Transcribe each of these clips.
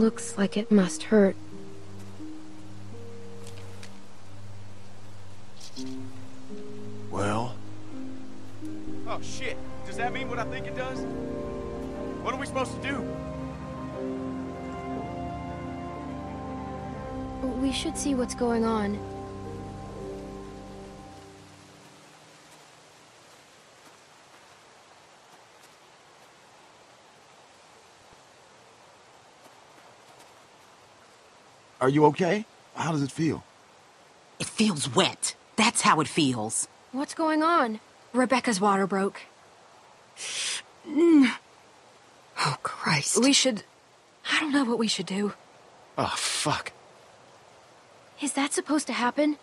Looks like it must hurt. Well? Oh shit, does that mean what I think it does? What are we supposed to do? We should see what's going on. Are you okay? How does it feel? It feels wet. That's how it feels. What's going on? Rebecca's water broke. Mm. Oh, Christ. We should... I don't know what we should do. Oh, fuck. Is that supposed to happen?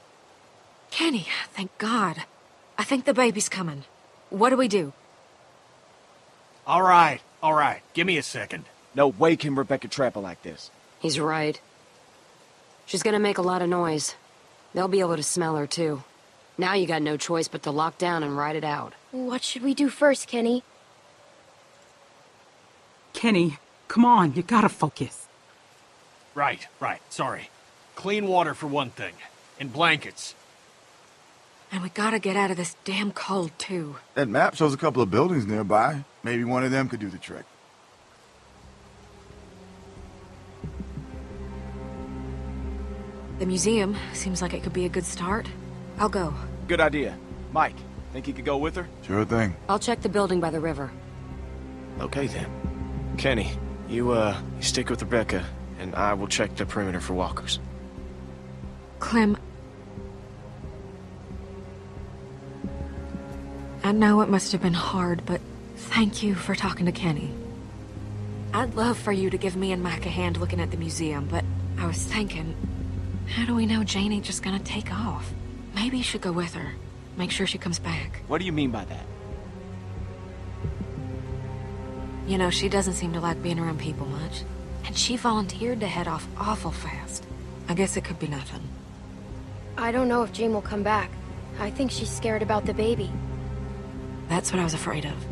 Kenny, thank God. I think the baby's coming. What do we do? All right, all right. Give me a second. No way can Rebecca trap like this. He's right. She's gonna make a lot of noise. They'll be able to smell her, too. Now you got no choice but to lock down and ride it out. What should we do first, Kenny? Kenny, come on, you gotta focus. Right, right. Sorry. Clean water for one thing. And blankets. And we gotta get out of this damn cold, too. That map shows a couple of buildings nearby. Maybe one of them could do the trick. The museum seems like it could be a good start. I'll go. Good idea. Mike, think you could go with her? Sure thing. I'll check the building by the river. Okay then. Kenny, you, uh, you stick with Rebecca, and I will check the perimeter for walkers. Clem... I know it must have been hard, but thank you for talking to Kenny. I'd love for you to give me and Mike a hand looking at the museum, but I was thinking, how do we know Jane ain't just gonna take off? Maybe you should go with her. Make sure she comes back. What do you mean by that? You know, she doesn't seem to like being around people much. And she volunteered to head off awful fast. I guess it could be nothing. I don't know if Jane will come back. I think she's scared about the baby. That's what I was afraid of.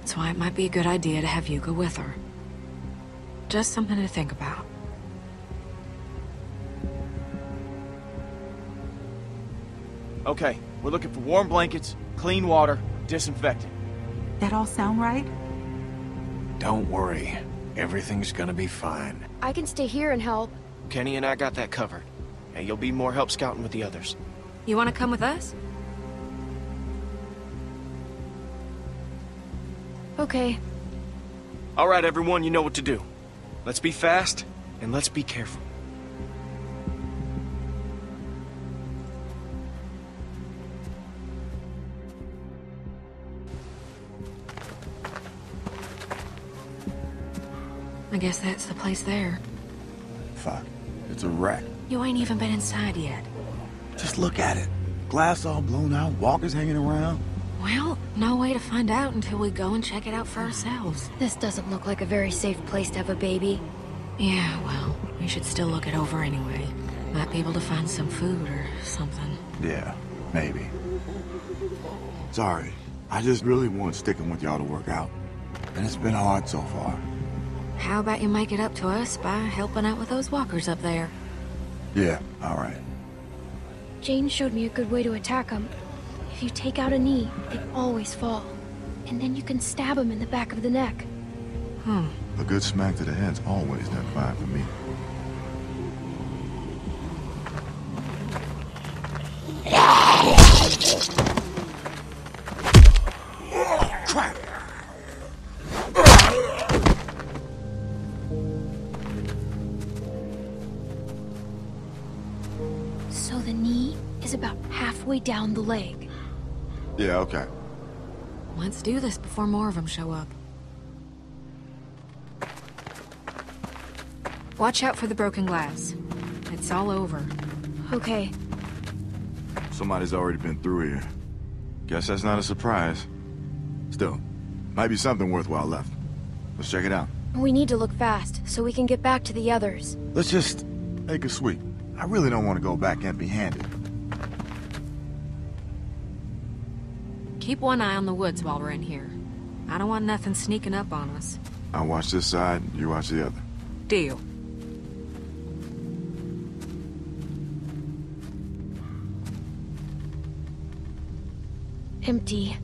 That's why it might be a good idea to have you go with her. Just something to think about. Okay, we're looking for warm blankets, clean water, disinfectant. That all sound right? Don't worry. Everything's gonna be fine. I can stay here and help. Kenny and I got that covered. And you'll be more help scouting with the others. You want to come with us? Okay. All right, everyone, you know what to do. Let's be fast, and let's be careful. I guess that's the place there. Fuck. It's a wreck. You ain't even been inside yet. Just look at it. Glass all blown out, walkers hanging around. Well, no way to find out until we go and check it out for ourselves. This doesn't look like a very safe place to have a baby. Yeah, well, we should still look it over anyway. Might be able to find some food or something. Yeah, maybe. Sorry. I just really want sticking with y'all to work out. And it's been hard so far. How about you make it up to us by helping out with those walkers up there? Yeah, all right. Jane showed me a good way to attack them. If you take out a knee, they always fall. And then you can stab them in the back of the neck. Hmm. A good smack to the head's always done fine for me. Is about halfway down the leg. Yeah, okay. Let's do this before more of them show up. Watch out for the broken glass. It's all over. Okay. Somebody's already been through here. Guess that's not a surprise. Still, might be something worthwhile left. Let's check it out. We need to look fast, so we can get back to the others. Let's just take a sweep. I really don't want to go back empty-handed. Keep one eye on the woods while we're in here. I don't want nothing sneaking up on us. I watch this side, you watch the other. Deal. Empty.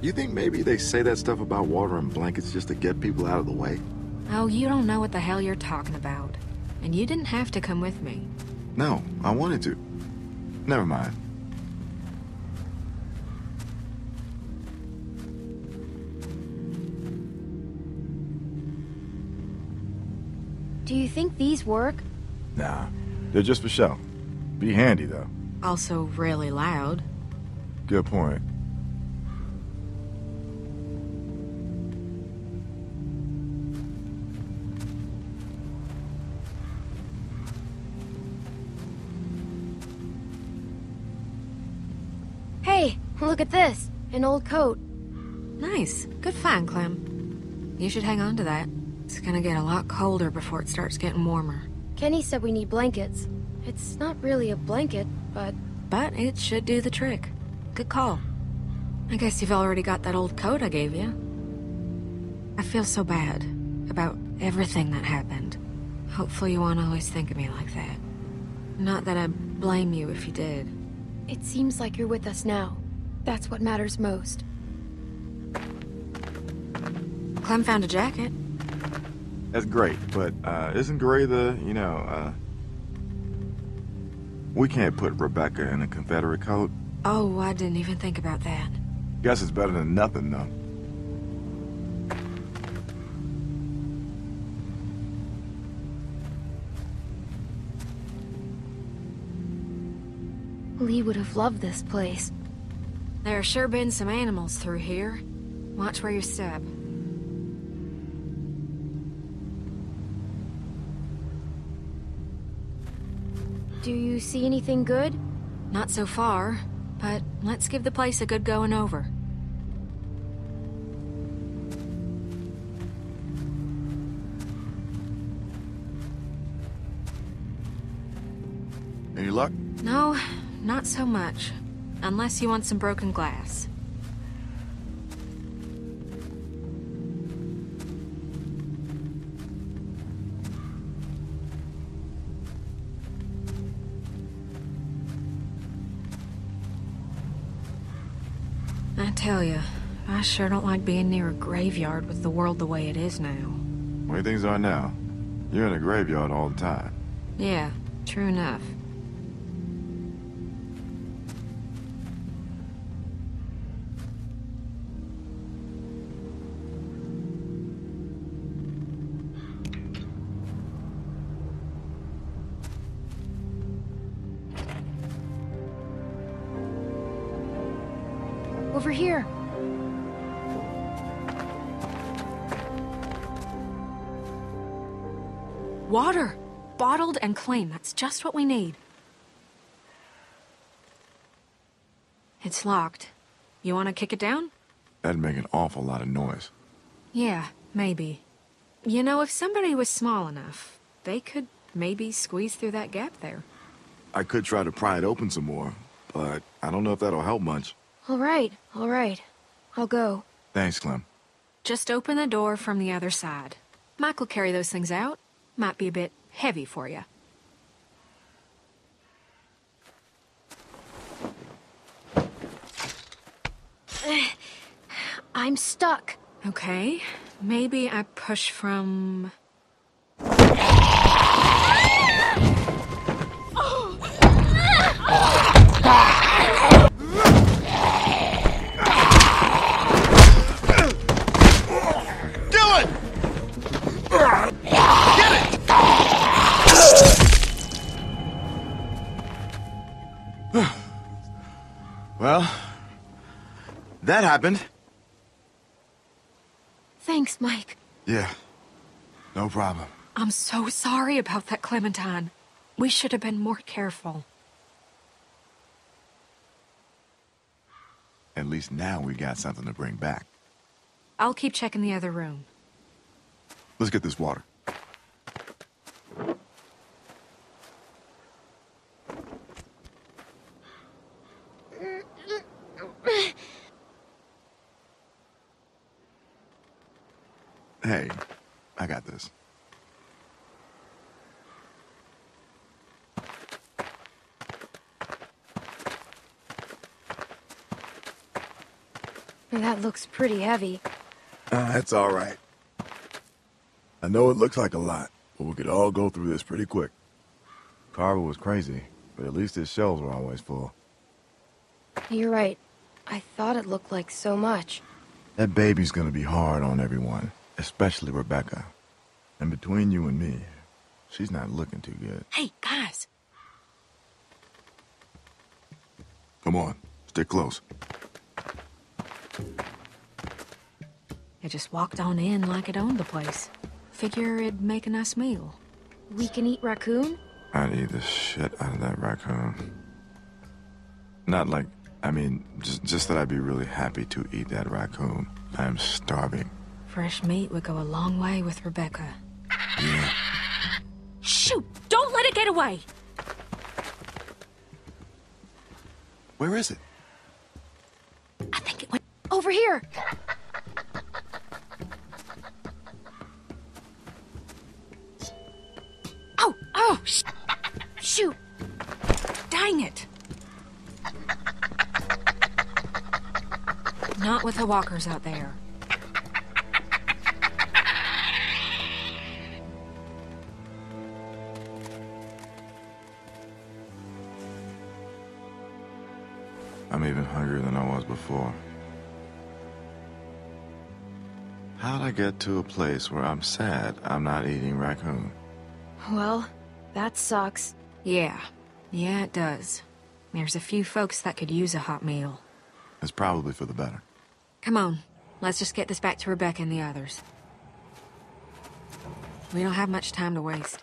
You think maybe they say that stuff about water and blankets just to get people out of the way? Oh, you don't know what the hell you're talking about. And you didn't have to come with me. No, I wanted to. Never mind. Do you think these work? Nah, they're just for show. Be handy, though. Also really loud. Good point. Look at this. An old coat. Nice. Good find, Clem. You should hang on to that. It's gonna get a lot colder before it starts getting warmer. Kenny said we need blankets. It's not really a blanket, but... But it should do the trick. Good call. I guess you've already got that old coat I gave you. I feel so bad about everything that happened. Hopefully you won't always think of me like that. Not that I blame you if you did. It seems like you're with us now. That's what matters most. Clem found a jacket. That's great, but uh, isn't Gray the, you know, uh... We can't put Rebecca in a Confederate coat. Oh, I didn't even think about that. Guess it's better than nothing, though. Lee would have loved this place. There have sure been some animals through here. Watch where you step. Do you see anything good? Not so far, but let's give the place a good going over. Any luck? No, not so much. Unless you want some broken glass. I tell you, I sure don't like being near a graveyard with the world the way it is now. The way things are now, you're in a graveyard all the time. Yeah, true enough. That's just what we need. It's locked. You want to kick it down? That'd make an awful lot of noise. Yeah, maybe. You know, if somebody was small enough, they could maybe squeeze through that gap there. I could try to pry it open some more, but I don't know if that'll help much. All right, all right. I'll go. Thanks, Clem. Just open the door from the other side. Mike will carry those things out. Might be a bit heavy for you. I'm stuck. Okay, maybe I push from... Dylan! Well, that happened. Thanks, Mike. Yeah, no problem. I'm so sorry about that, Clementine. We should have been more careful. At least now we got something to bring back. I'll keep checking the other room. Let's get this water. Hey, I got this. That looks pretty heavy. Uh, that's all right. I know it looks like a lot, but we could all go through this pretty quick. Carver was crazy, but at least his shelves were always full. You're right. I thought it looked like so much. That baby's gonna be hard on everyone, especially Rebecca. And between you and me, she's not looking too good. Hey, guys. Come on, stick close. It just walked on in like it owned the place. Figure it'd make a nice meal. We can eat raccoon? I'd eat the shit out of that raccoon. Not like, I mean, just, just that I'd be really happy to eat that raccoon. I am starving. Fresh meat would go a long way with Rebecca. Yeah. Shoot! Don't let it get away! Where is it? I think it went. Over here! Not with the walkers out there. I'm even hungrier than I was before. How'd I get to a place where I'm sad I'm not eating raccoon? Well, that sucks. Yeah. Yeah, it does. There's a few folks that could use a hot meal. It's probably for the better. Come on. Let's just get this back to Rebecca and the others. We don't have much time to waste.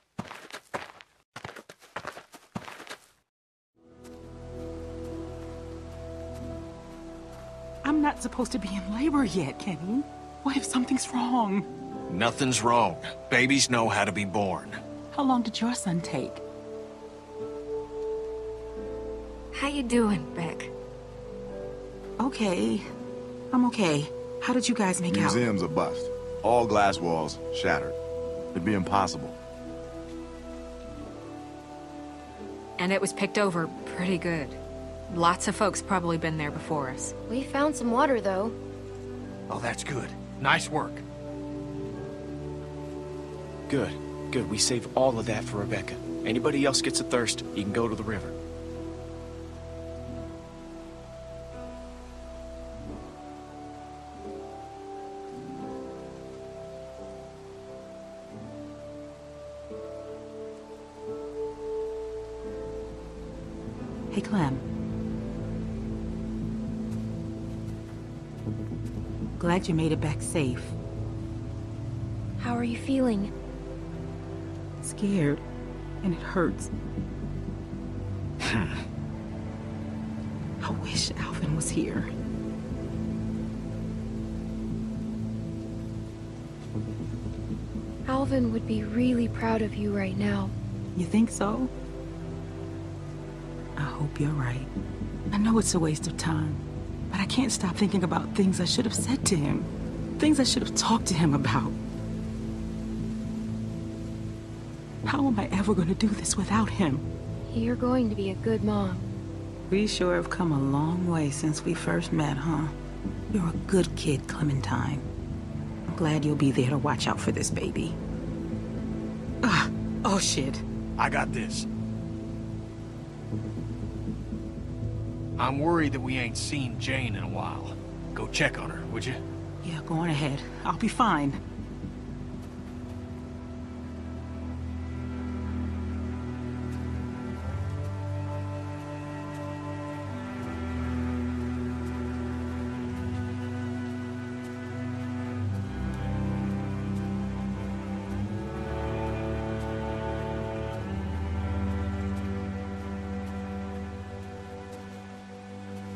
I'm not supposed to be in labor yet, Kenny. What if something's wrong? Nothing's wrong. Babies know how to be born. How long did your son take? How you doing, Beck? Okay. I'm okay. How did you guys make out? Museum's a bust. All glass walls shattered. It'd be impossible. And it was picked over pretty good. Lots of folks probably been there before us. We found some water, though. Oh, that's good. Nice work. Good. Good. We save all of that for Rebecca. Anybody else gets a thirst, you can go to the river. Hey, Clem. Glad you made it back safe. How are you feeling? Scared. And it hurts. I wish Alvin was here. Alvin would be really proud of you right now. You think so? I hope you're right. I know it's a waste of time, but I can't stop thinking about things I should have said to him. Things I should have talked to him about. How am I ever going to do this without him? You're going to be a good mom. We sure have come a long way since we first met, huh? You're a good kid, Clementine. I'm glad you'll be there to watch out for this baby. Ah, oh shit. I got this. I'm worried that we ain't seen Jane in a while. Go check on her, would you? Yeah, go on ahead. I'll be fine.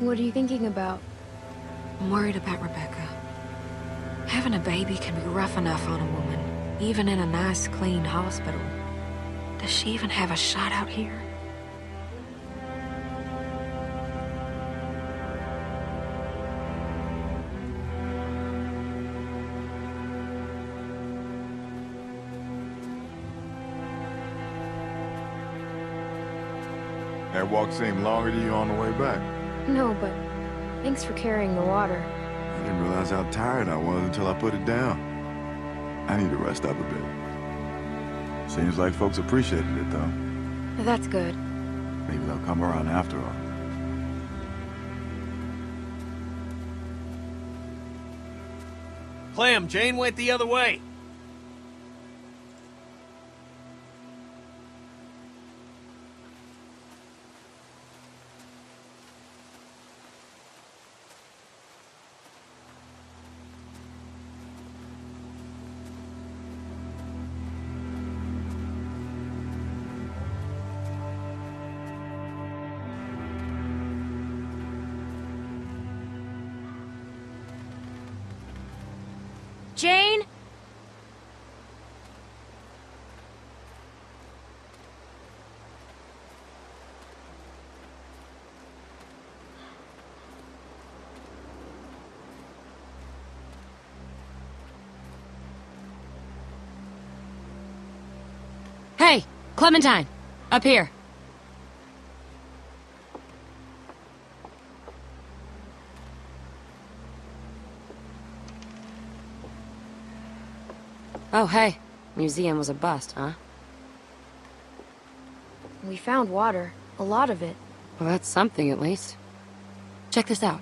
What are you thinking about? I'm worried about Rebecca. Having a baby can be rough enough on a woman, even in a nice, clean hospital. Does she even have a shot out here? That walk seemed longer to you on the way back. No, but thanks for carrying the water. I didn't realize how tired I was until I put it down. I need to rest up a bit. Seems like folks appreciated it, though. That's good. Maybe they'll come around after all. Clem, Jane went the other way. Clementine! Up here. Oh, hey. Museum was a bust, huh? We found water. A lot of it. Well, that's something at least. Check this out.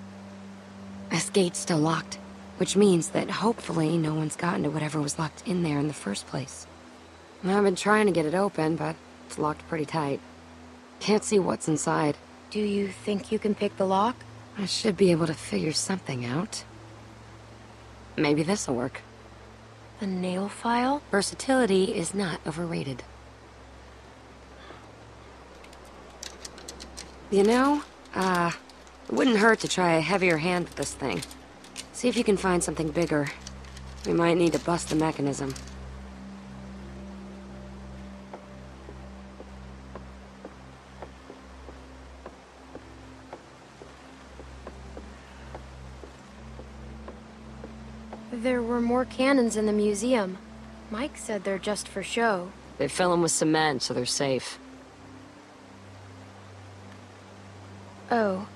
This gate's still locked, which means that hopefully no one's gotten to whatever was locked in there in the first place. I've been trying to get it open, but it's locked pretty tight. Can't see what's inside. Do you think you can pick the lock? I should be able to figure something out. Maybe this'll work. The nail file? Versatility is not overrated. You know, uh, it wouldn't hurt to try a heavier hand with this thing. See if you can find something bigger. We might need to bust the mechanism. There were more cannons in the museum. Mike said they're just for show. They fill them with cement, so they're safe. Oh.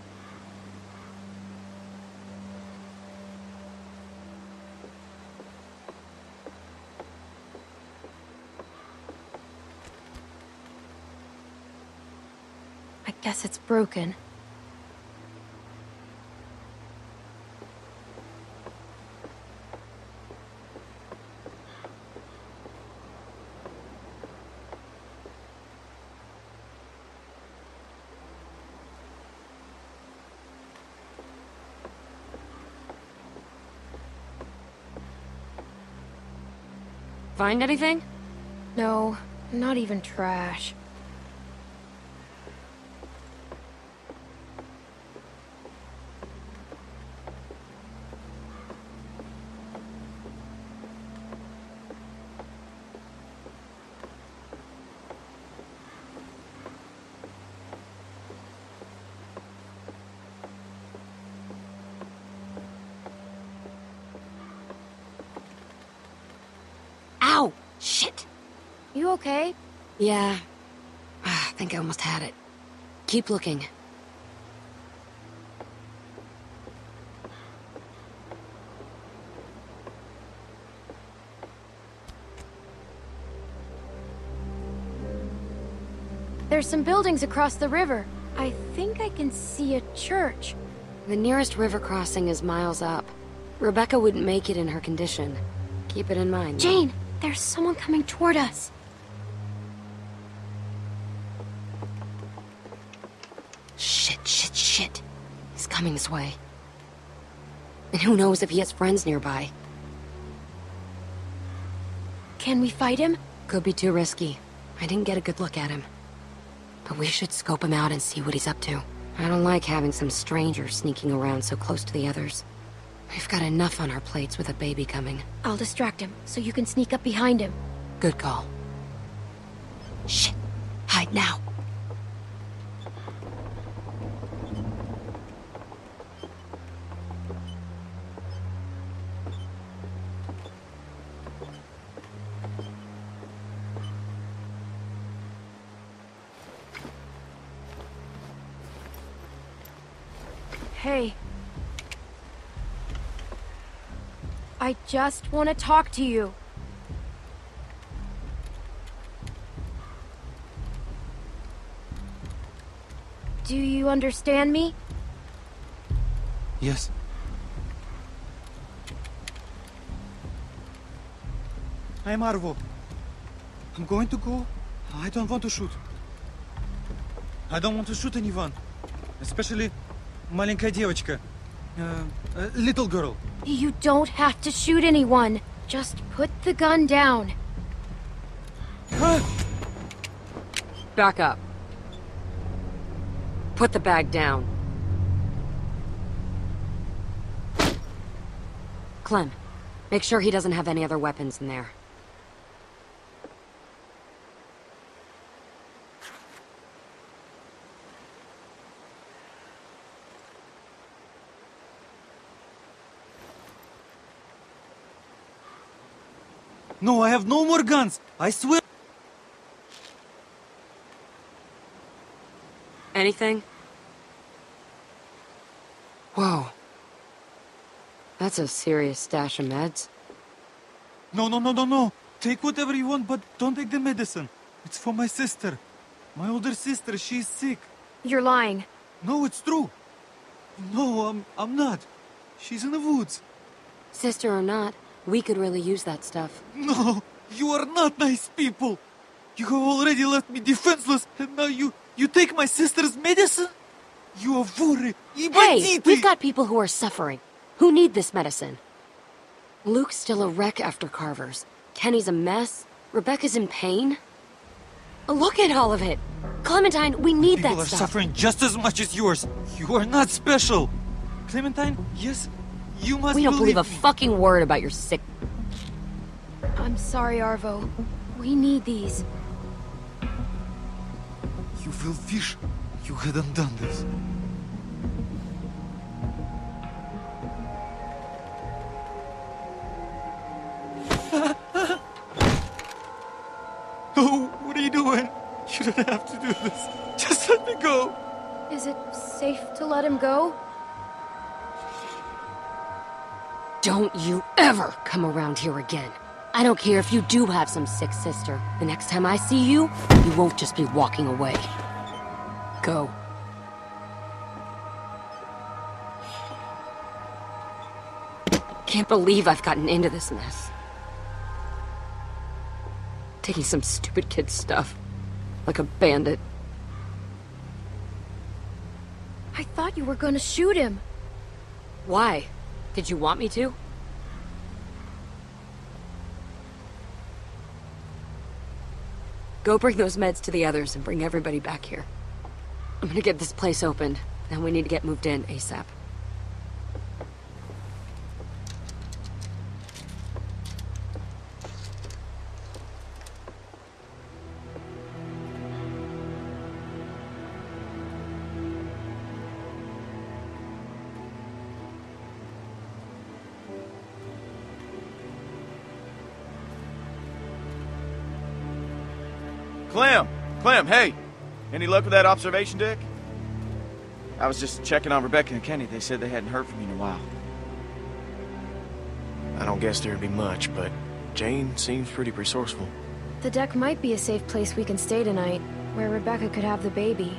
I guess it's broken. Find anything? No, not even trash. Ow! Shit! You okay? Yeah. Ah, I think I almost had it. Keep looking. There's some buildings across the river. I think I can see a church. The nearest river crossing is miles up. Rebecca wouldn't make it in her condition. Keep it in mind. Jane, there's someone coming toward us. Shit, shit, shit. He's coming this way. And who knows if he has friends nearby. Can we fight him? Could be too risky. I didn't get a good look at him. But we should scope him out and see what he's up to. I don't like having some stranger sneaking around so close to the others. We've got enough on our plates with a baby coming. I'll distract him, so you can sneak up behind him. Good call. Shit. Hide now. just want to talk to you. Do you understand me? Yes. I'm Arvo. I'm going to go. I don't want to shoot. I don't want to shoot anyone. Especially маленькая девочка. Uh, uh, little girl. You don't have to shoot anyone. Just put the gun down. Back up. Put the bag down. Clem, make sure he doesn't have any other weapons in there. No, I have no more guns. I swear. Anything? Whoa. That's a serious stash of meds. No, no, no, no, no. Take whatever you want, but don't take the medicine. It's for my sister. My older sister, she's sick. You're lying. No, it's true. No, I'm, I'm not. She's in the woods. Sister or not, we could really use that stuff. No, you are not nice people. You have already left me defenseless, and now you, you take my sister's medicine? You are worried. Hey, we've got people who are suffering, who need this medicine. Luke's still a wreck after Carver's. Kenny's a mess. Rebecca's in pain. Look at all of it. Clementine, we need that. People are suffering just as much as yours. You are not special. Clementine, yes, you must we don't believe a fucking word about your sick. I'm sorry, Arvo. We need these. You will wish you hadn't done this. no, oh, what are you doing? You don't have to do this. Just let me go. Is it safe to let him go? Don't you ever come around here again. I don't care if you do have some sick sister. The next time I see you, you won't just be walking away. Go. Can't believe I've gotten into this mess. Taking some stupid kid's stuff. Like a bandit. I thought you were gonna shoot him. Why? Did you want me to? Go bring those meds to the others and bring everybody back here. I'm gonna get this place opened, then we need to get moved in ASAP. Luck with that observation deck? I was just checking on Rebecca and Kenny. They said they hadn't heard from you in a while. I don't guess there'd be much, but Jane seems pretty resourceful. The deck might be a safe place we can stay tonight, where Rebecca could have the baby.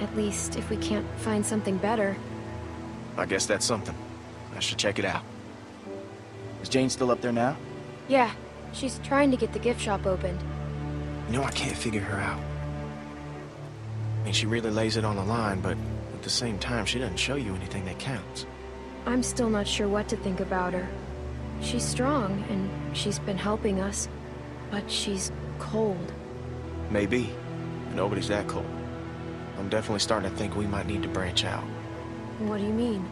At least, if we can't find something better. I guess that's something. I should check it out. Is Jane still up there now? Yeah, she's trying to get the gift shop opened. You know, I can't figure her out. I mean, she really lays it on the line, but at the same time, she doesn't show you anything that counts. I'm still not sure what to think about her. She's strong, and she's been helping us. But she's cold. Maybe. Nobody's that cold. I'm definitely starting to think we might need to branch out. What do you mean?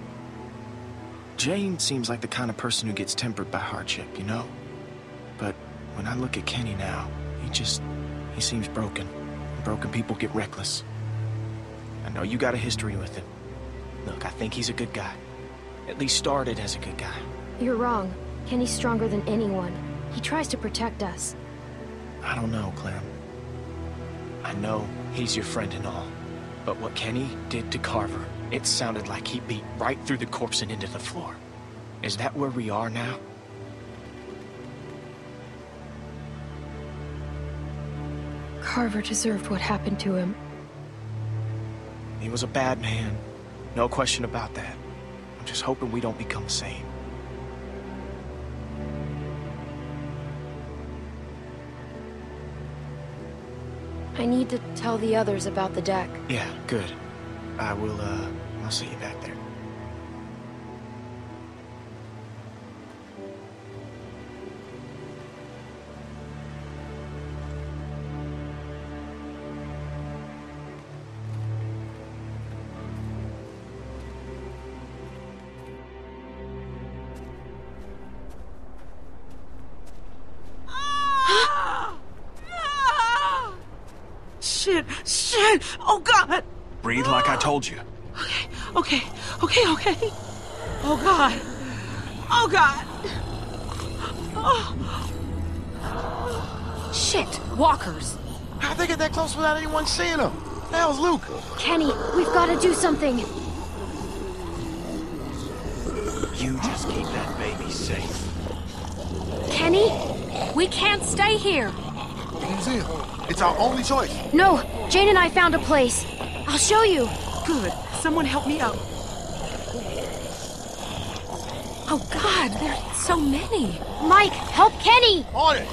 Jane seems like the kind of person who gets tempered by hardship, you know? But when I look at Kenny now, he just... he seems broken. Broken people get reckless. I know you got a history with him. Look, I think he's a good guy. At least started as a good guy. You're wrong. Kenny's stronger than anyone. He tries to protect us. I don't know, Clem. I know he's your friend and all. But what Kenny did to Carver, it sounded like he beat right through the corpse and into the floor. Is that where we are now? Carver deserved what happened to him. He was a bad man. No question about that. I'm just hoping we don't become the same. I need to tell the others about the deck. Yeah, good. I will, uh, I'll see you back there. Breathe like I told you. Okay, okay, okay. Okay. Oh God! Oh God! Oh. Shit, walkers. How'd they get that close without anyone seeing them? The hell's Luke? Kenny, we've got to do something. You just keep that baby safe. Kenny? We can't stay here. The museum. It's our only choice. No, Jane and I found a place. I'll show you. Good. Someone help me out. Oh God, there's so many. Mike, help Kenny! On it.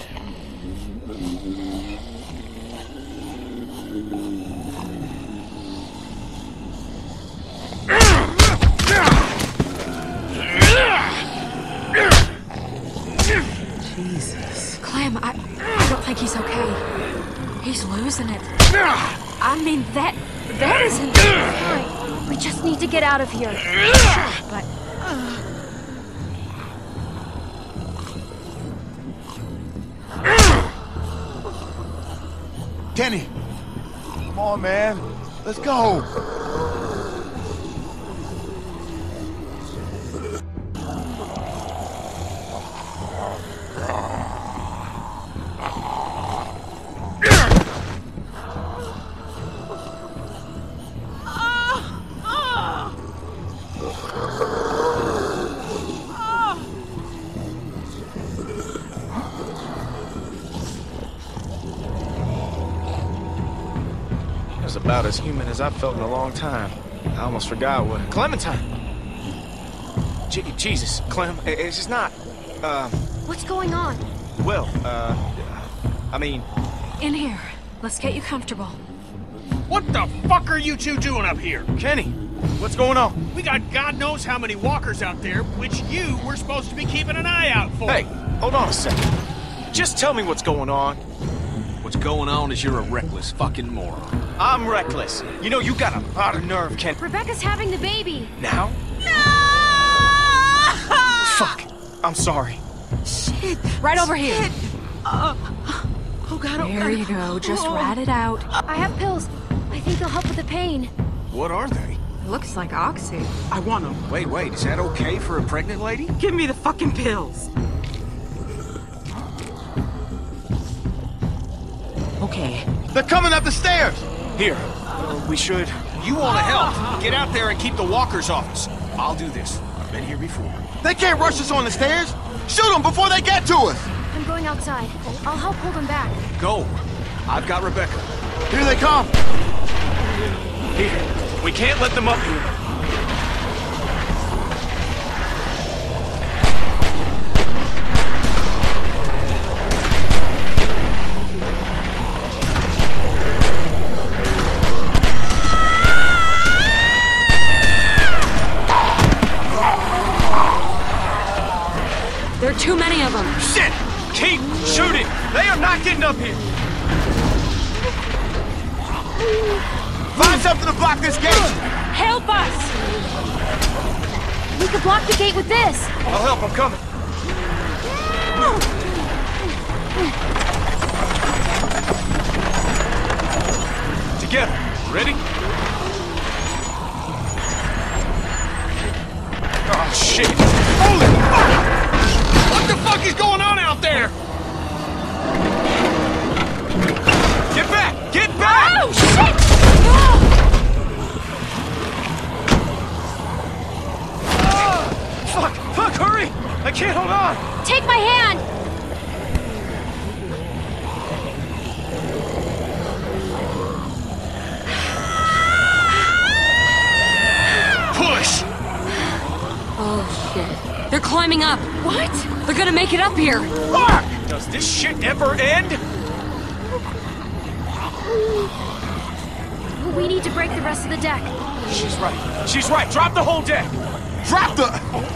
Out of here. But Kenny. Come on, man. Let's go. About as human as I've felt in a long time. I almost forgot what... Clementine! Je Jesus, Clem, i- it's just not... Uh, What's going on? well, uh... I mean, in here. Let's get you comfortable. What the fuck are you two doing up here? Kenny, what's going on? We got God knows how many walkers out there, which you were supposed to be keeping an eye out for. hey, hold on a second. Just tell me what's going on. What's going on is you're a reckless fucking moron. I'm reckless. You know, you got a lot of nerve, Ken. Rebecca's having the baby. Now? No! Fuck. I'm sorry. Shit. Right over here. Shit. Uh, oh God. Oh There God. you go. Just Oh. rat it out. I have pills. I think they'll help with the pain. What are they? Looks like oxy. I want them. Wait, wait, is that okay for a pregnant lady? Give me the fucking pills. Okay. They're coming up the stairs. Here, uh, we should... You want to help? Get out there and keep the walkers off us. I'll do this. I've been here before. They can't rush us on the stairs. Shoot them before they get to us. I'm going outside. I'll help hold them back. Go. I've got Rebecca. Here they come. Here. We can't let them up here. Are too many of them. Shit! Keep shooting! They are not getting up here! Find something to block this gate. Help us! We could block the gate with this. I'll help, I'm coming. Together. Ready? Oh, shit fuck is going on out there? Get back! Get back! Oh, shit! Fuck! Fuck, hurry! I can't hold on! Take my hand! Push! Oh, shit. They're climbing up. What? They're gonna make it up here. Fuck! Does this shit ever end? We need to break the rest of the deck. She's right. She's right. Drop the whole deck. Drop the...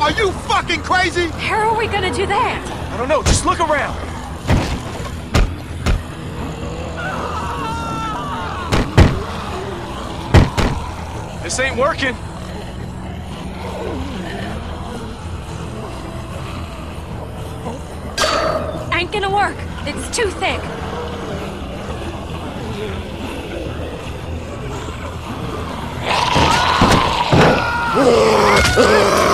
Are you fucking crazy? How are we gonna do that? I don't know. Just look around. This ain't working. Ain't work. It's too thick.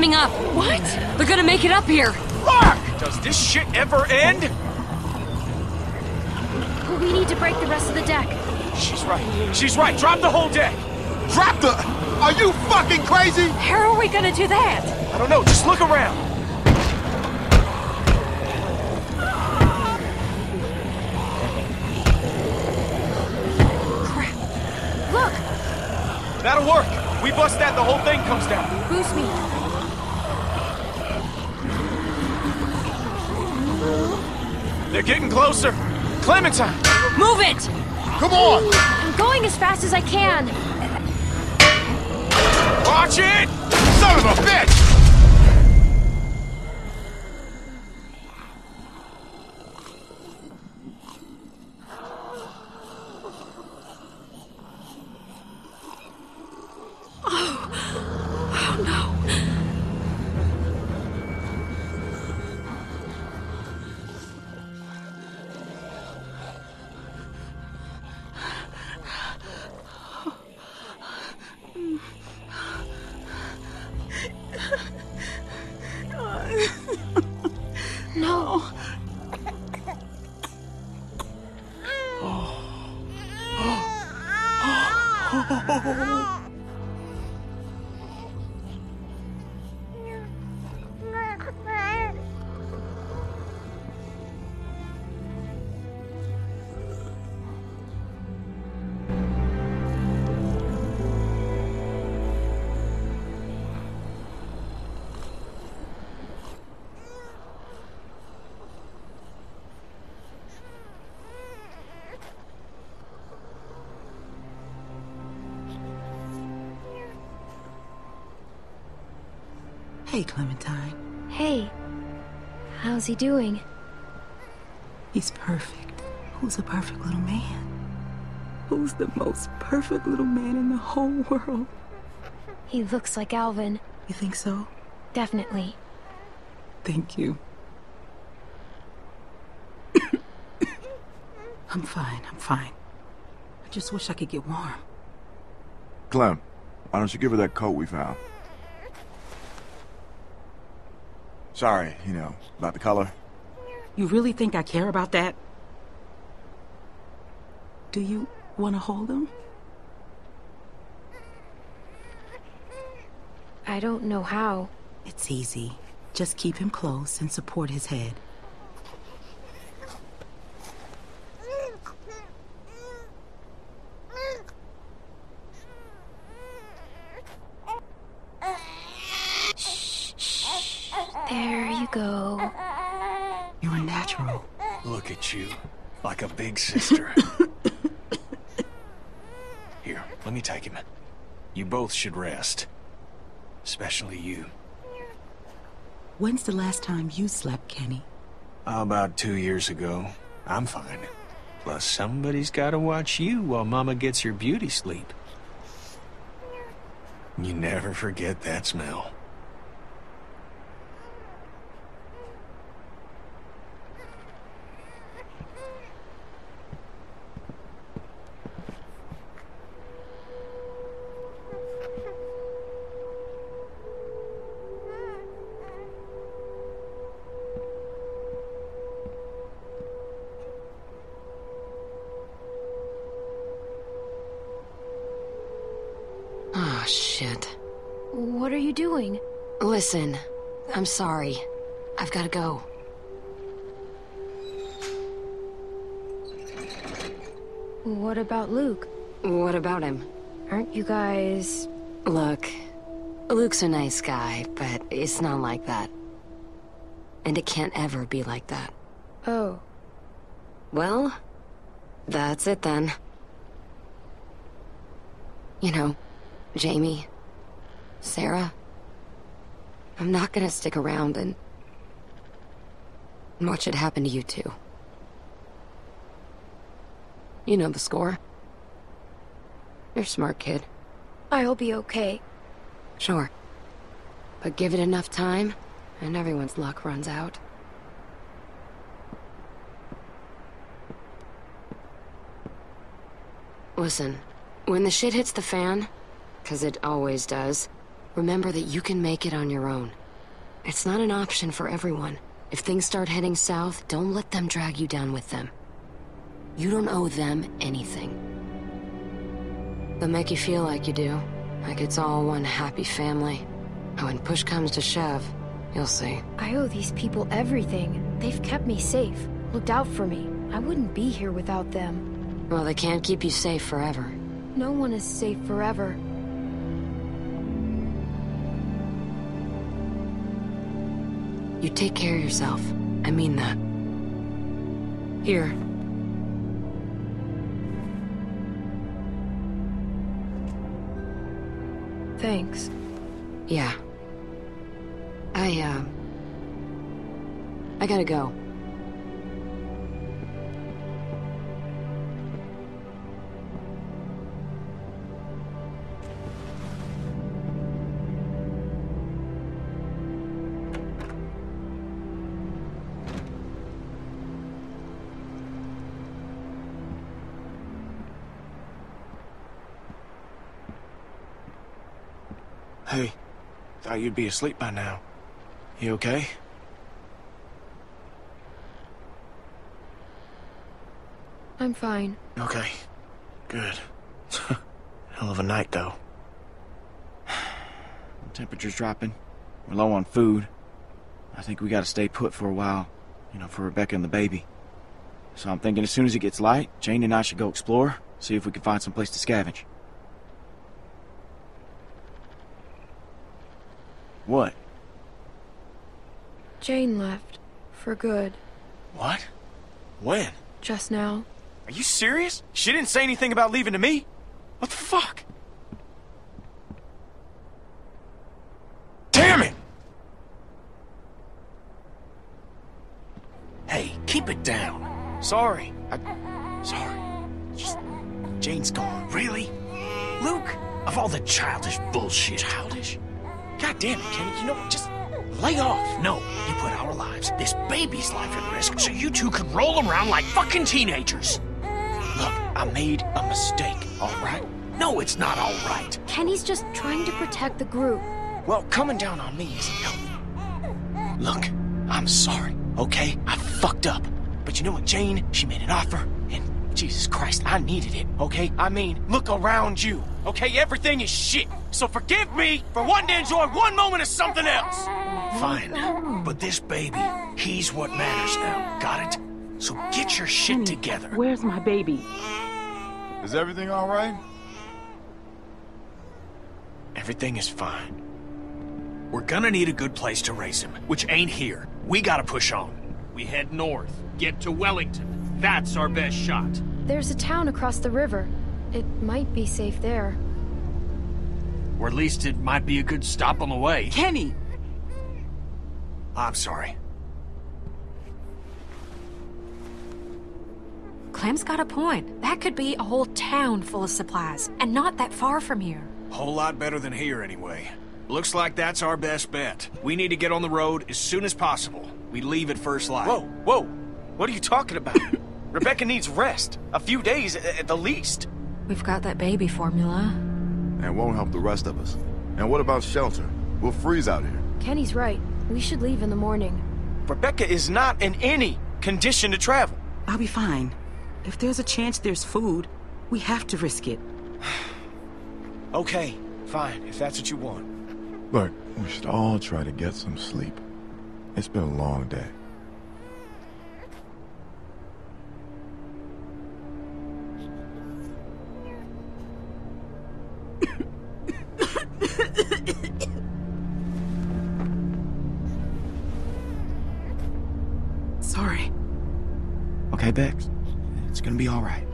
climbing up. What? They're gonna make it up here. Fuck! Does this shit ever end? We need to break the rest of the deck. She's right. She's right. Drop the whole deck. Drop the... Are you fucking crazy? How are we gonna do that? I don't know. Just look around. Look! That'll work. We bust that, the whole thing comes down. Boost me. They're getting closer. Clementine! Move it! Come on! I'm going as fast as I can. Watch it! Son of a bitch! Hey, Clementine. Hey. How's he doing? He's perfect. Who's a perfect little man? Who's the most perfect little man in the whole world? He looks like Alvin. You think so? Definitely. Thank you. I'm fine, I'm fine. I just wish I could get warm. Clem, why don't you give her that coat we found? Sorry, you know, about the color. You really think I care about that? Do you want to hold him? I don't know how. It's easy. Just keep him close and support his head. There you go. You're a natural. Look at you, like a big sister. Here, let me take him. You both should rest. Especially you. When's the last time you slept, Kenny? About two years ago. I'm fine. Plus, somebody's gotta watch you while Mama gets her beauty sleep. You never forget that smell. I'm sorry. I've gotta go. What about Luke? What about him? Aren't you guys... Look, Luke's a nice guy, but it's not like that. And it can't ever be like that. Oh. Well, that's it then. You know, Jamie, Sarah, I'm not gonna stick around and watch it happen to you too. You know the score. You're smart kid. I'll be okay. Sure. But give it enough time, and everyone's luck runs out. Listen, when the shit hits the fan, because it always does, remember that you can make it on your own. It's not an option for everyone. If things start heading south, don't let them drag you down with them. You don't owe them anything. They'll make you feel like you do, like it's all one happy family. And when push comes to shove, you'll see. I owe these people everything. They've kept me safe, looked out for me. I wouldn't be here without them. Well, they can't keep you safe forever. No one is safe forever. You take care of yourself. I mean that. Here. Thanks. Yeah. I, uh... I gotta go. Thought you'd be asleep by now. You okay? I'm fine. Okay. Good. Hell of a night, though. The temperature's dropping. We're low on food. I think we gotta stay put for a while. You know, for Rebecca and the baby. So I'm thinking as soon as it gets light, Jane and I should go explore, see if we can find some place to scavenge. What? Jane left. For good. What? When? Just now. Are you serious? She didn't say anything about leaving to me? What the fuck? Damn it! Hey, keep it down. Sorry. I... Sorry. Just... Jane's gone. Really? Luke, of all the childish bullshit. Childish? God damn it, Kenny. You know what? Just lay off. No, you put our lives, this baby's life at risk, so you two can roll around like fucking teenagers. Look, I made a mistake, all right? No, it's not all right. Kenny's just trying to protect the group. Well, coming down on me isn't helping. Look, I'm sorry, okay? I fucked up. But you know what, Jane? She made an offer, and Jesus Christ, I needed it, okay? I mean, look around you, okay? Everything is shit. So forgive me for wanting to enjoy one moment of something else. Fine. But this baby, he's what matters now. Got it? So get your shit Kenny, together. Where's my baby? Is everything all right? Everything is fine. We're gonna need a good place to raise him, which ain't here. We gotta push on. We head north, get to Wellington. That's our best shot. There's a town across the river. It might be safe there. Or at least it might be a good stop on the way. Kenny! I'm sorry. Clem's got a point. That could be a whole town full of supplies, and not that far from here. Whole lot better than here, anyway. Looks like that's our best bet. We need to get on the road as soon as possible. We leave at first light. Whoa, whoa. What are you talking about? Rebecca needs rest. A few days at the least. We've got that baby formula. And won't help the rest of us. And what about shelter? We'll freeze out here. Kenny's right. We should leave in the morning. Rebecca is not in any condition to travel. I'll be fine. If there's a chance there's food, we have to risk it. Okay, Fine, if that's what you want. Look, we should all try to get some sleep. It's been a long day. It's gonna be all right.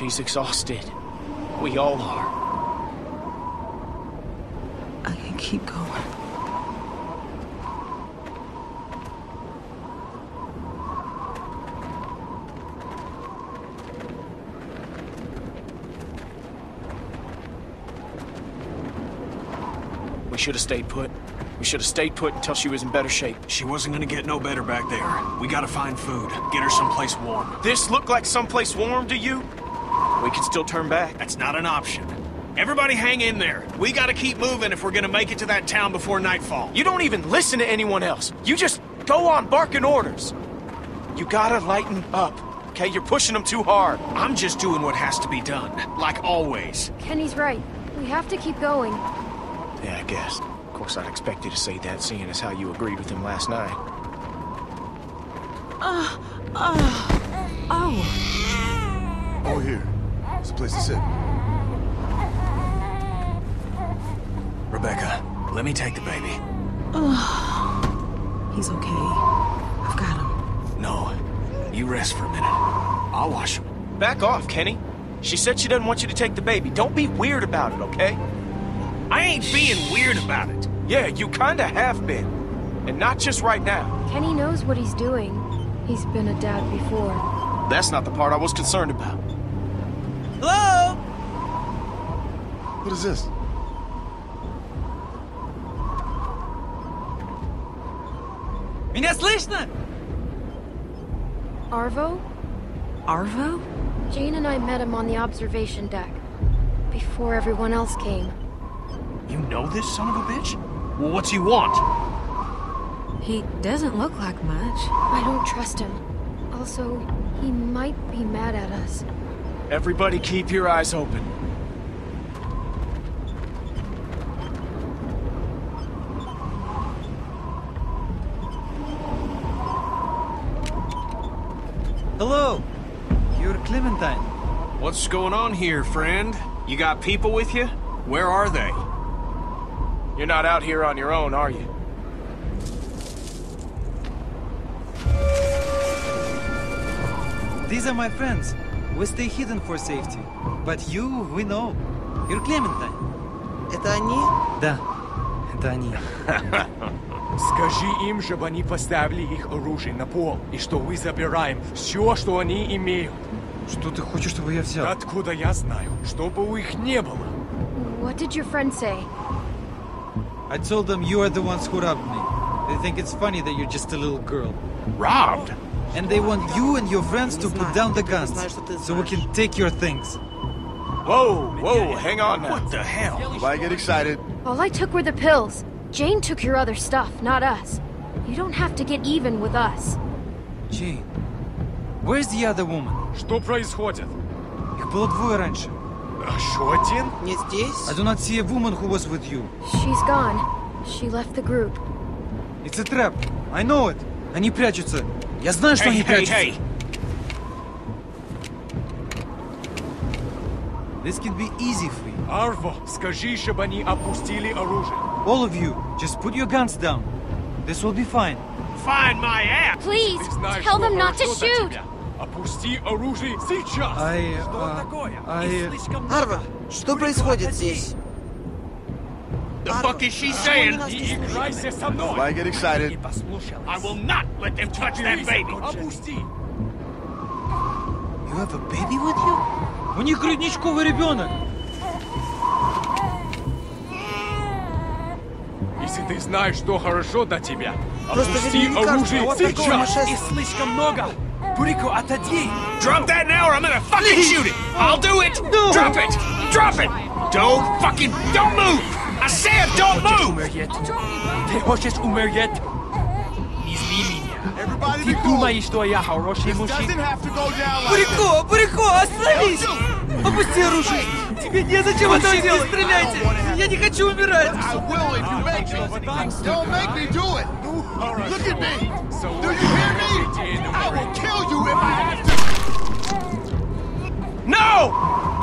She's exhausted. We all are. I can keep going. We should have stayed put. We should have stayed put until she was in better shape. She wasn't gonna get no better back there. We gotta find food. Get her someplace warm. This look like someplace warm to you? We can still turn back. That's not an option. Everybody hang in there. We gotta keep moving if we're gonna make it to that town before nightfall. You don't even listen to anyone else. You just go on barking orders. You gotta lighten up, okay? You're pushing them too hard. I'm just doing what has to be done, like always. Kenny's right. We have to keep going. Yeah, I guess. Of course, I'd expect you to say that, seeing as how you agreed with him last night. Uh, uh, oh. Over here. It's a place to sit. Rebecca, let me take the baby. He's okay. I've got him. No, you rest for a minute. I'll wash him. Back off, Kenny. She said she doesn't want you to take the baby. Don't be weird about it, okay? I ain't being weird about it. Yeah, you kinda have been. And not just right now. Kenny knows what he's doing. He's been a dad before. That's not the part I was concerned about. Hello? What is this? Меня слышно? Arvo? Arvo? Jane and I met him on the observation deck. Before everyone else came. You know this son of a bitch? Well, what's he want? He doesn't look like much. I don't trust him. Also, he might be mad at us. Everybody keep your eyes open. Hello. You're Clementine. What's going on here, friend? You got people with you? Where are they? You're not out here on your own, are you? These are my friends. We stay hidden for safety. But you, we know. You're Clementine. Это они? Да, это они. Скажи им, чтобы они поставили их оружие на пол, и что вы забираем все, что они имеют. Что ты хочешь, чтобы я взял? Откуда я знаю? Чтобы у их не было. What did your friend say? I told them you are the ones who robbed me. They think it's funny that you're just a little girl. Robbed? And they want you and your friends to put down the guns, so we can take your things. Whoa, whoa, hang on now. What the hell? Nobody get excited. All I took were the pills. Jane took your other stuff, not us. You don't have to get even with us. Jane, where's the other woman? Что происходит? Их было двое раньше. А что один? Не здесь? I do not see a woman who was with you. She's gone. She left the group. It's a trap. I know it. Они прячутся. Я знаю, что Hey, они hey, прячутся. hey! This can be easy for you. Арво, скажи, чтобы они опустили оружие. All of you, just put your guns down. This will be fine. Find my ass! Please, Ты знаешь, tell что them not to хорошо для shoot! тебя. Опусти оружие сейчас! I, Что uh, такое? I... Арва, что происходит здесь? The fuck is she saying? Не играйся со мной! Why get excited? I will not let them touch that baby. Опусти! You have a baby with you? У них грудничковый ребенок. Если ты знаешь, что хорошо для тебя, Просто опусти ведь мне не кажется, оружие вот такое сейчас! сумасшествие. И слишком много! Бурико, отойди! Drop that now or I'm gonna fucking shoot it. I'll do it. Drop it. Drop it. Don't fucking don't move. said, don't move! Ты хочешь умереть? Не Изби меня. Ты думаешь, что я хороший мужчина? Бурико, Бурико, остановись! Опусти оружие! Тебе незачем этого делать! Стреляйте! Я не хочу умирать! No!